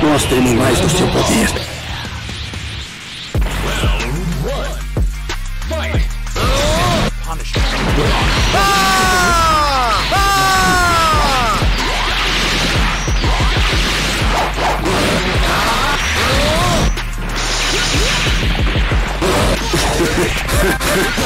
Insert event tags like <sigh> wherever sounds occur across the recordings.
Mostre-me mais do seu poder. Ah! Ah! Ah!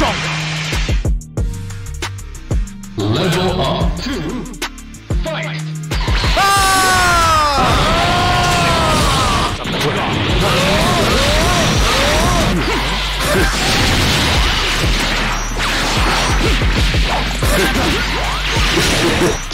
Stronger. Level up. Two. Fight. Level <laughs>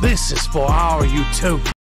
This is for our utopia.